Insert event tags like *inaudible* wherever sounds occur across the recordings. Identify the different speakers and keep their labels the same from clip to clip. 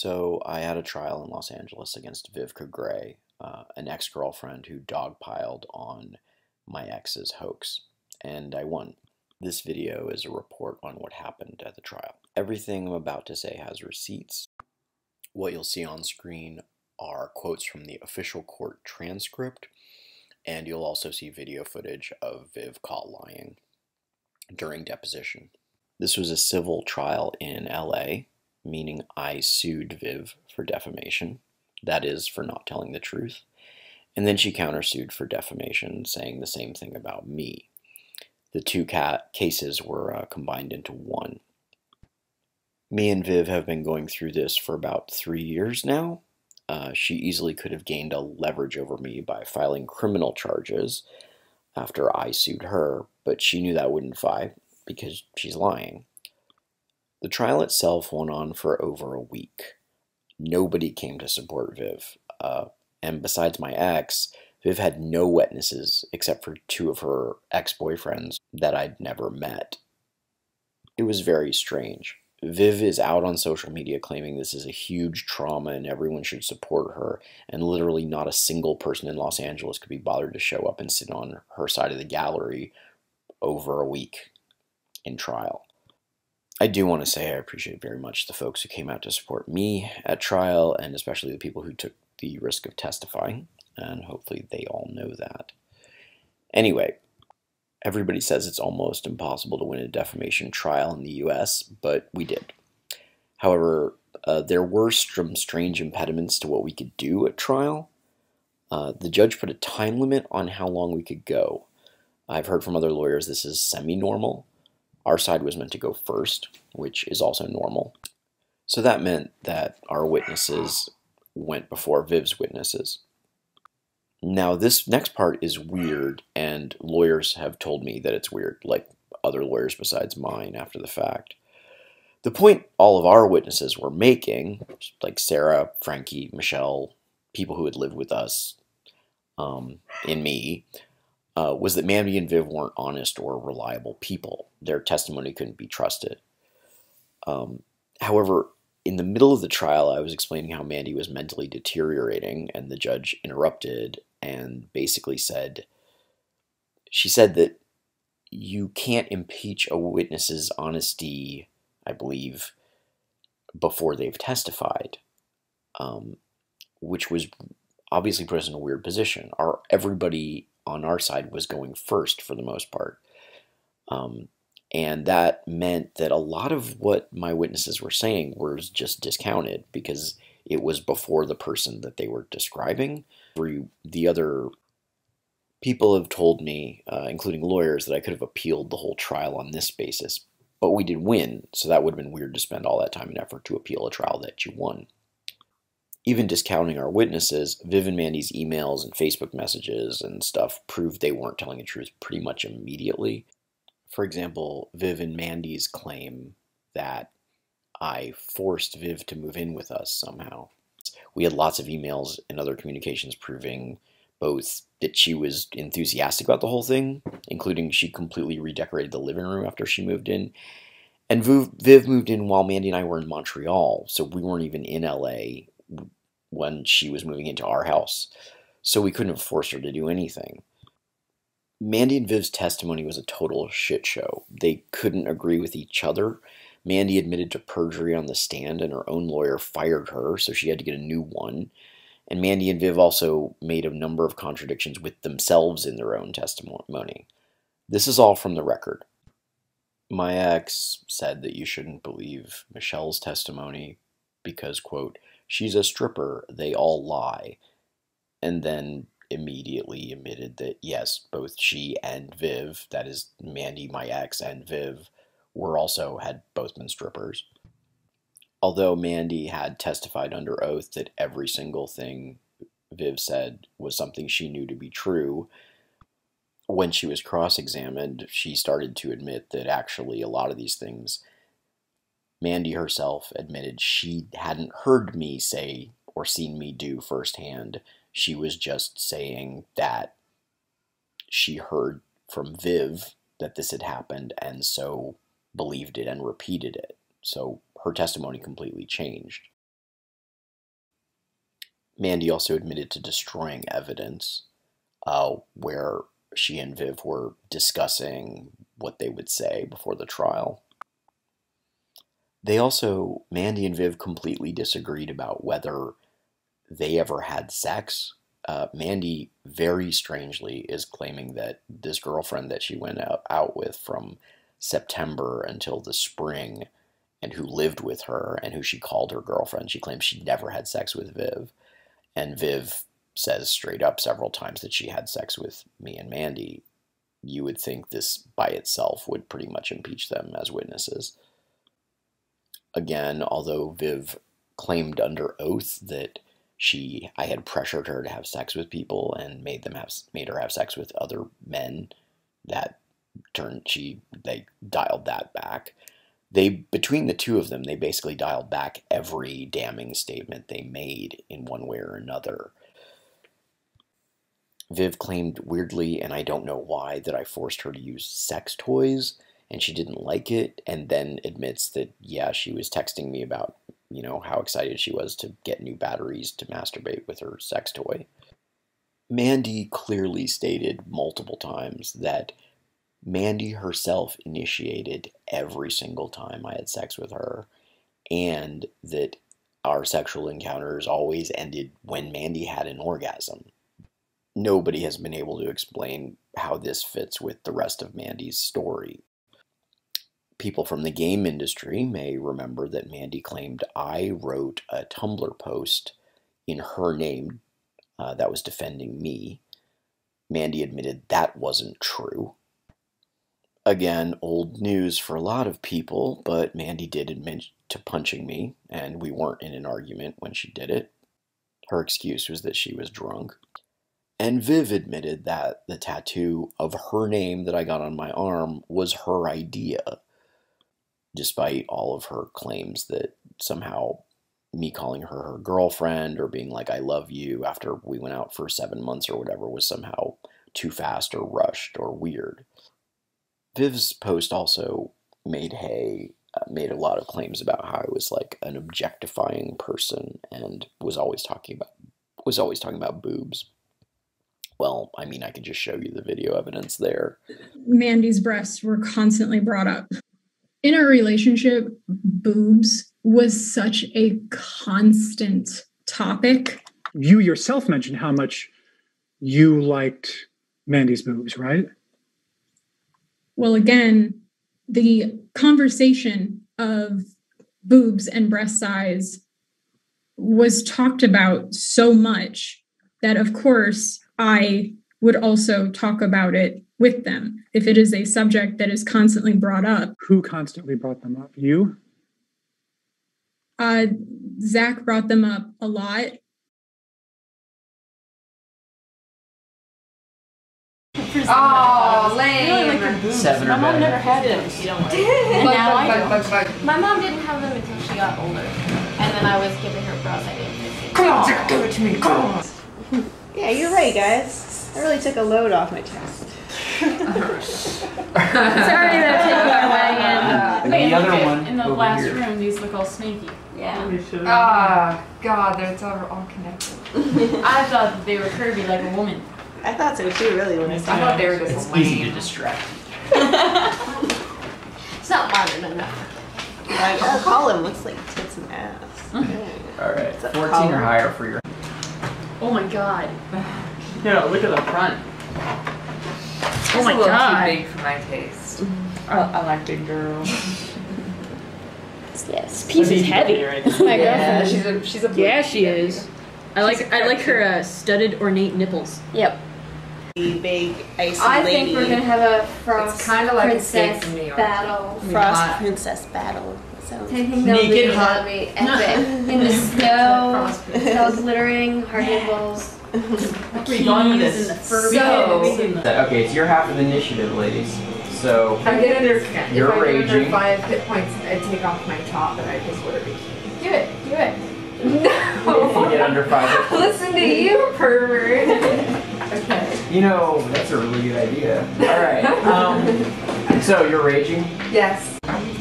Speaker 1: So I had a trial in Los Angeles against Vivka Grey, uh, an ex-girlfriend who dogpiled on my ex's hoax, and I won. This video is a report on what happened at the trial. Everything I'm about to say has receipts. What you'll see on screen are quotes from the official court transcript, and you'll also see video footage of Viv caught lying during deposition. This was a civil trial in LA meaning I sued Viv for defamation, that is, for not telling the truth. And then she countersued for defamation, saying the same thing about me. The two cases were uh, combined into one. Me and Viv have been going through this for about three years now. Uh, she easily could have gained a leverage over me by filing criminal charges after I sued her, but she knew that wouldn't fly because she's lying. The trial itself went on for over a week. Nobody came to support Viv. Uh, and besides my ex, Viv had no witnesses except for two of her ex boyfriends that I'd never met. It was very strange. Viv is out on social media claiming this is a huge trauma and everyone should support her, and literally not a single person in Los Angeles could be bothered to show up and sit on her side of the gallery over a week in trial. I do want to say I appreciate very much the folks who came out to support me at trial, and especially the people who took the risk of testifying, and hopefully they all know that. Anyway, everybody says it's almost impossible to win a defamation trial in the US, but we did. However, uh, there were some strange impediments to what we could do at trial. Uh, the judge put a time limit on how long we could go. I've heard from other lawyers this is semi normal, our side was meant to go first, which is also normal. So that meant that our witnesses went before Viv's witnesses. Now, this next part is weird, and lawyers have told me that it's weird, like other lawyers besides mine after the fact. The point all of our witnesses were making, like Sarah, Frankie, Michelle, people who had lived with us, um, and me, uh, was that Mandy and Viv weren't honest or reliable people. Their testimony couldn't be trusted. Um, however, in the middle of the trial, I was explaining how Mandy was mentally deteriorating, and the judge interrupted and basically said, she said that you can't impeach a witness's honesty, I believe, before they've testified, um, which was obviously put us in a weird position. Our everybody on our side was going first for the most part. Um, and that meant that a lot of what my witnesses were saying was just discounted because it was before the person that they were describing. The other people have told me, uh, including lawyers, that I could have appealed the whole trial on this basis. But we did win, so that would have been weird to spend all that time and effort to appeal a trial that you won even discounting our witnesses, Viv and Mandy's emails and Facebook messages and stuff proved they weren't telling the truth pretty much immediately. For example, Viv and Mandy's claim that I forced Viv to move in with us somehow. We had lots of emails and other communications proving both that she was enthusiastic about the whole thing, including she completely redecorated the living room after she moved in. And Viv moved in while Mandy and I were in Montreal, so we weren't even in LA when she was moving into our house, so we couldn't have forced her to do anything. Mandy and Viv's testimony was a total shit show. They couldn't agree with each other. Mandy admitted to perjury on the stand, and her own lawyer fired her, so she had to get a new one. And Mandy and Viv also made a number of contradictions with themselves in their own testimony. This is all from the record. My ex said that you shouldn't believe Michelle's testimony because, quote, she's a stripper, they all lie. And then immediately admitted that yes, both she and Viv, that is Mandy, my ex, and Viv, were also had both been strippers. Although Mandy had testified under oath that every single thing Viv said was something she knew to be true, when she was cross examined, she started to admit that actually a lot of these things Mandy herself admitted she hadn't heard me say or seen me do firsthand. She was just saying that she heard from Viv that this had happened and so believed it and repeated it. So her testimony completely changed. Mandy also admitted to destroying evidence uh, where she and Viv were discussing what they would say before the trial. They also, Mandy and Viv completely disagreed about whether they ever had sex. Uh, Mandy, very strangely, is claiming that this girlfriend that she went out, out with from September until the spring and who lived with her and who she called her girlfriend, she claims she never had sex with Viv. And Viv says straight up several times that she had sex with me and Mandy. You would think this by itself would pretty much impeach them as witnesses. Again, although Viv claimed under oath that she I had pressured her to have sex with people and made them have made her have sex with other men, that turned she they dialed that back. They between the two of them they basically dialed back every damning statement they made in one way or another. Viv claimed weirdly and i don't know why that i forced her to use sex toys and she didn't like it and then admits that yeah she was texting me about you know how excited she was to get new batteries to masturbate with her sex toy mandy clearly stated multiple times that Mandy herself initiated every single time I had sex with her, and that our sexual encounters always ended when Mandy had an orgasm. Nobody has been able to explain how this fits with the rest of Mandy's story. People from the game industry may remember that Mandy claimed I wrote a Tumblr post in her name uh, that was defending me. Mandy admitted that wasn't true. Again, old news for a lot of people, but Mandy did admit to punching me, and we weren't in an argument when she did it. Her excuse was that she was drunk. And Viv admitted that the tattoo of her name that I got on my arm was her idea, despite all of her claims that somehow me calling her her girlfriend or being like, I love you after we went out for seven months or whatever was somehow too fast or rushed or weird. Viv's post also made hay uh, made a lot of claims about how I was like an objectifying person and was always talking about was always talking about boobs. Well, I mean, I could just show you the video evidence there.
Speaker 2: Mandy's breasts were constantly brought up. In our relationship, boobs was such a constant topic.
Speaker 3: You yourself mentioned how much you liked Mandy's boobs, right?
Speaker 2: Well, again, the conversation of boobs and breast size was talked about so much that, of course, I would also talk about it with them if it is a subject that is constantly brought up.
Speaker 3: Who constantly brought them up? You?
Speaker 2: Uh, Zak brought them up a lot.
Speaker 4: Oh, lame.
Speaker 5: Really
Speaker 6: Seven
Speaker 5: My mom
Speaker 6: better.
Speaker 5: never had them. You don't like. And
Speaker 4: Bug,
Speaker 5: now I don't.
Speaker 4: bug, bug, bug.
Speaker 5: My mom didn't have them until she got older, and then I was giving her bras I didn't fit.
Speaker 4: Come on, Zak, give it to me. Come on.
Speaker 7: Yeah, you're right, guys. I really took a load off my chest.
Speaker 5: Sorry that taking our wagon.
Speaker 6: And the other one
Speaker 5: in the
Speaker 6: over
Speaker 5: last
Speaker 6: here.
Speaker 5: room, these look all snaky. Yeah.
Speaker 4: Ah, God, they're it's all, all connected. *laughs*
Speaker 5: I thought that they were curvy like a woman.
Speaker 7: I thought so too, really, when I saw
Speaker 4: I
Speaker 7: saw
Speaker 4: thought they were just
Speaker 6: It's easy to
Speaker 4: lame.
Speaker 6: distract. *laughs*
Speaker 5: It's not modern enough.
Speaker 7: Like, oh, Colin looks like tits and ass. *laughs*
Speaker 6: All right,
Speaker 7: Is that
Speaker 6: 14 or
Speaker 7: collar?
Speaker 6: higher for your.
Speaker 5: Oh my god.
Speaker 6: Yeah, look at the front.
Speaker 4: It's
Speaker 5: Oh my
Speaker 4: a little
Speaker 5: God.
Speaker 4: too big for my taste. *laughs*
Speaker 5: I, I like big girls.
Speaker 7: Yes.
Speaker 5: Piece is heavy. *laughs*
Speaker 7: My
Speaker 4: Yeah,
Speaker 7: girlfriend.
Speaker 4: she's a she's a
Speaker 5: Yeah, she is. I like I like her uh, studded ornate nipples.
Speaker 7: Yep. The big icy
Speaker 8: I
Speaker 7: lady.
Speaker 8: think we're gonna have a frost
Speaker 4: kinda like
Speaker 8: princess
Speaker 4: Escape from New York.
Speaker 8: battle.
Speaker 7: Frost
Speaker 4: Hot.
Speaker 7: princess battle. So
Speaker 8: I think that'll be,
Speaker 6: Naked
Speaker 8: that'll be *laughs* epic. In the snow, it's all glittering, hard nipples.
Speaker 6: Where you going with
Speaker 5: Keys
Speaker 6: this?
Speaker 5: and the fur
Speaker 4: So-
Speaker 5: bags and the-
Speaker 6: Okay, it's your half of the initiative, ladies. So,
Speaker 4: If I get under, if
Speaker 6: You're
Speaker 4: I get under five hit points, I take off my top and I just wear a bikini.
Speaker 8: Do it, do it. No.
Speaker 6: if you
Speaker 4: No.
Speaker 6: get under five, hit *laughs* points-
Speaker 4: Listen to you, pervert. okay.
Speaker 6: you know that's a really good idea. All right. Um, *laughs* so you're raging.
Speaker 4: Yes.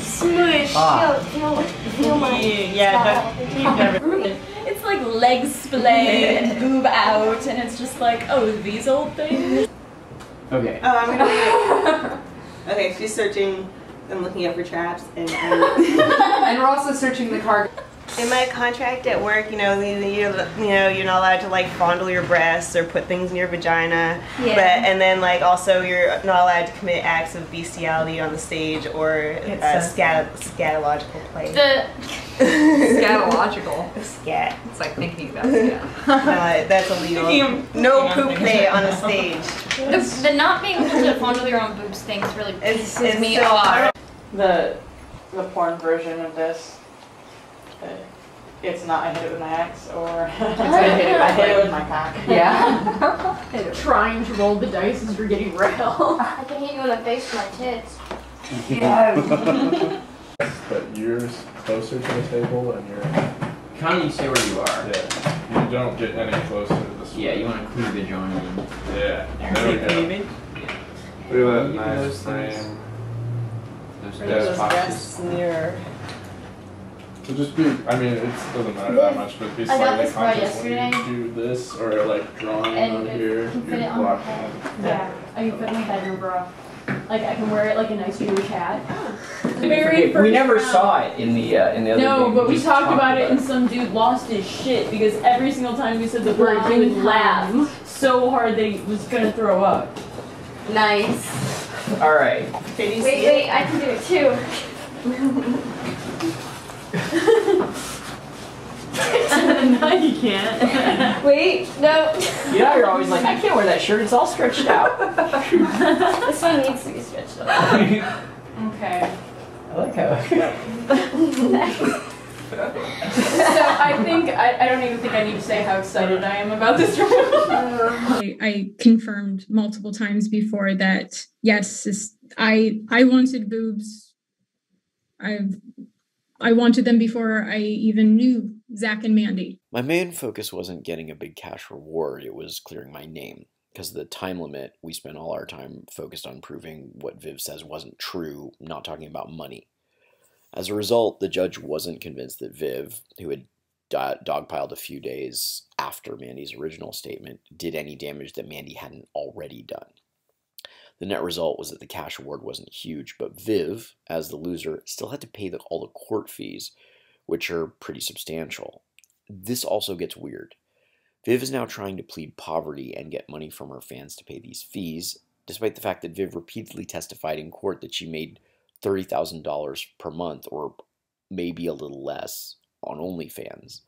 Speaker 8: Smush.
Speaker 6: Ah.
Speaker 8: Feel, feel, feel my
Speaker 5: Yeah,
Speaker 8: style.
Speaker 5: It's like
Speaker 9: like legs splayed and *laughs* boob out, and it's just like, oh, these old things.
Speaker 6: Okay.
Speaker 7: Oh, I'm gonna *laughs* okay, she's searching and looking up for traps, and *laughs*
Speaker 4: and we're also searching the car.
Speaker 7: In my contract at work, you know, you, you, you know, you're not allowed to like fondle your breasts or put things in your vagina.
Speaker 8: Yeah.
Speaker 7: But and then like also you're not allowed to commit acts of bestiality on the stage or uh,
Speaker 4: says
Speaker 7: scat scatological play.
Speaker 5: The *laughs*
Speaker 4: Scatological.
Speaker 7: Scat.
Speaker 4: It's like thinking about scat.
Speaker 7: Uh, *laughs* that's illegal. No poop play on the stage.
Speaker 5: the, the not being able to fondle your own boobs things really
Speaker 7: It's,
Speaker 5: pisses
Speaker 7: it's
Speaker 5: me
Speaker 7: so
Speaker 5: off.
Speaker 10: the the porn version of this. Uh, It's not I hit it with my axe or *laughs* I hit it, I hit it with my cock. *laughs*
Speaker 4: Yeah. *laughs*
Speaker 9: Trying to roll the dice as you're getting railed.
Speaker 5: I can hit you in the face with my tits. Yeah.
Speaker 11: But you're closer to the table and you're,
Speaker 6: Kind of you stay where you are.
Speaker 11: yeah, you don't get any closer to the
Speaker 6: Yeah, you want to cleave the joint in.
Speaker 11: Yeah, there we go.
Speaker 6: Cleavage?
Speaker 11: Look at that
Speaker 6: Even
Speaker 11: nice
Speaker 6: those things.
Speaker 11: frame.
Speaker 6: Those
Speaker 11: Yeah.
Speaker 6: those
Speaker 7: Those
Speaker 6: boxes.
Speaker 7: breasts near.
Speaker 11: So just be, I mean, it doesn't matter that much, but be
Speaker 5: I got
Speaker 11: slightly
Speaker 5: this bra
Speaker 11: conscious when
Speaker 5: yesterday.
Speaker 11: you do this or like drawing
Speaker 9: And
Speaker 11: on
Speaker 9: it
Speaker 11: here,
Speaker 9: can fit
Speaker 11: you're
Speaker 9: it on my
Speaker 11: blocking
Speaker 9: head.
Speaker 11: it.
Speaker 9: Yeah, I can fit my bedroom bra. Like I can wear it like a nice Jewish hat. The
Speaker 6: We
Speaker 9: very
Speaker 6: forget-
Speaker 9: first
Speaker 6: we never
Speaker 9: round-
Speaker 6: saw it in the uh, in the other
Speaker 9: No,
Speaker 6: game.
Speaker 9: but we
Speaker 6: just
Speaker 9: talked about it and some dude lost his shit because every single time we said the word he would laugh so hard that he was gonna throw up.
Speaker 8: Nice.
Speaker 6: All right.
Speaker 7: Did you
Speaker 5: Wait,
Speaker 7: see
Speaker 5: wait,
Speaker 7: it?
Speaker 5: I can do it too. *laughs*
Speaker 9: no, you can't. *laughs*
Speaker 5: Wait, no.
Speaker 6: You know, you're always like, I can't wear that shirt. It's all stretched out. *laughs*
Speaker 5: this one needs to be stretched out.
Speaker 9: Okay.
Speaker 6: I like how. *laughs*
Speaker 9: So I think I, I don't even think I need to say how excited I am about this room.
Speaker 2: I, I confirmed multiple times before that yes, this, I I wanted boobs. I've I wanted them before I even knew Zak and Mandy.
Speaker 1: My main focus wasn't getting a big cash reward, it was clearing my name. Because of the time limit, we spent all our time focused on proving what Viv says wasn't true, not talking about money. As a result, the judge wasn't convinced that Viv, who had do- dogpiled a few days after Mandy's original statement, did any damage that Mandy hadn't already done. The net result was that the cash award wasn't huge, but Viv, as the loser, still had to pay the, all the court fees, which are pretty substantial. This also gets weird. Viv is now trying to plead poverty and get money from her fans to pay these fees, despite the fact that Viv repeatedly testified in court that she made $30,000 per month or maybe a little less on OnlyFans.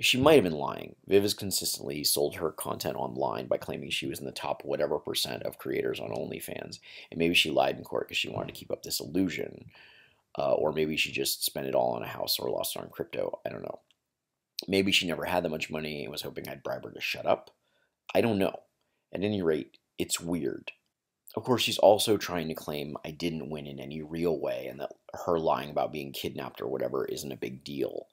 Speaker 1: She might have been lying. Viv has consistently sold her content online by claiming she was in the top whatever percent of creators on OnlyFans, and maybe she lied in court because she wanted to keep up this illusion. Uh, or maybe she just spent it all on a house or lost it on crypto. I don't know. Maybe she never had that much money and was hoping I'd bribe her to shut up. I don't know. At any rate, it's weird. Of course, she's also trying to claim I didn't win in any real way and that her lying about being kidnapped or whatever isn't a big deal.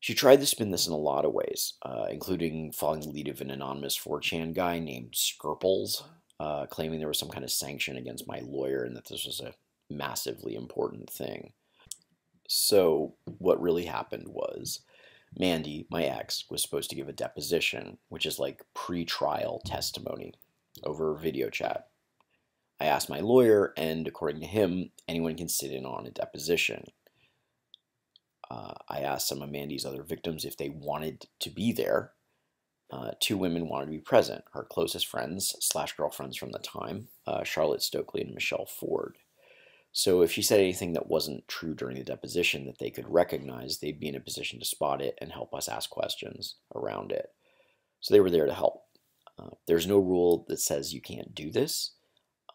Speaker 1: She tried to spin this in a lot of ways, uh, including following the lead of an anonymous 4chan guy named Skirples, uh, claiming there was some kind of sanction against my lawyer and that this was a massively important thing. So, what really happened was Mandy, my ex, was supposed to give a deposition, which is like pre trial testimony over video chat. I asked my lawyer, and according to him, anyone can sit in on a deposition. Uh, I asked some of Mandy's other victims if they wanted to be there. Uh, two women wanted to be present her closest friends slash girlfriends from the time, uh, Charlotte Stokely and Michelle Ford. So if she said anything that wasn't true during the deposition that they could recognize, they'd be in a position to spot it and help us ask questions around it. So they were there to help. Uh, there's no rule that says you can't do this.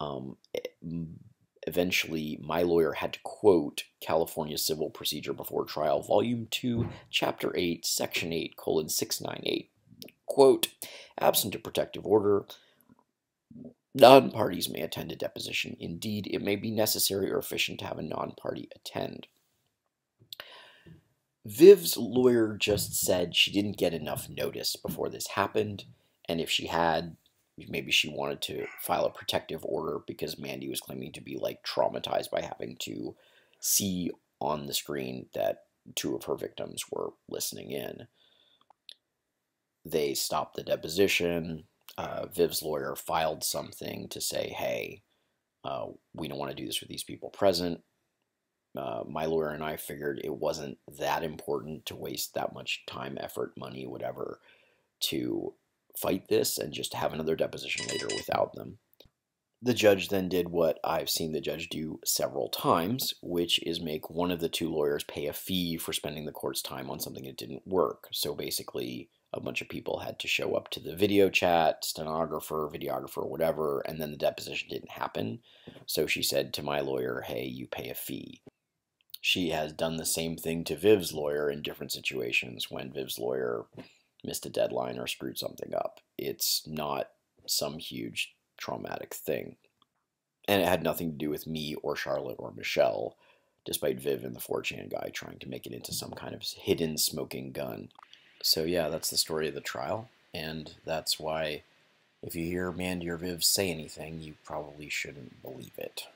Speaker 1: Um, eventually, my lawyer had to quote California Civil Procedure Before Trial, Volume 2, Chapter 8, Section 8, colon 698. Quote, absent a protective order, non parties may attend a deposition. Indeed, it may be necessary or efficient to have a non party attend. Viv's lawyer just said she didn't get enough notice before this happened, and if she had, maybe she wanted to file a protective order because Mandy was claiming to be like traumatized by having to see on the screen that two of her victims were listening in. they stopped the deposition. Uh, Viv's lawyer filed something to say, hey, uh, we don't want to do this with these people present. Uh, my lawyer and I figured it wasn't that important to waste that much time, effort, money, whatever, to fight this and just have another deposition later without them. The judge then did what I've seen the judge do several times, which is make one of the two lawyers pay a fee for spending the court's time on something that didn't work. So basically, a bunch of people had to show up to the video chat, stenographer, videographer, whatever, and then the deposition didn't happen. So she said to my lawyer, hey, you pay a fee. She has done the same thing to Viv's lawyer in different situations when Viv's lawyer missed a deadline or screwed something up. It's not some huge traumatic thing. And it had nothing to do with me or Charlotte or Michelle, despite Viv and the 4chan guy trying to make it into some kind of hidden smoking gun. So yeah, that's the story of the trial, and that's why if you hear Mandy or Viv say anything, you probably shouldn't believe it.